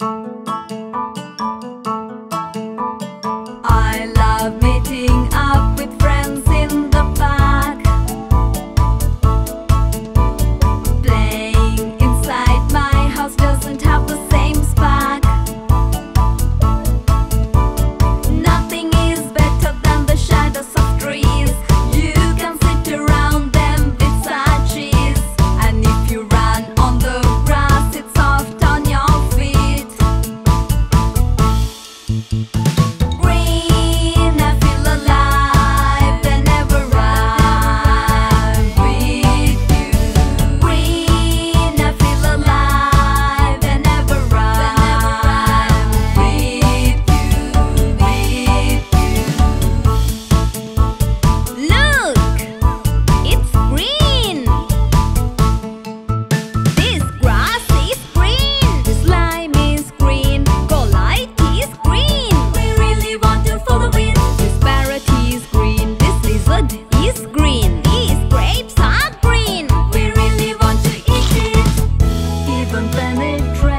you they try.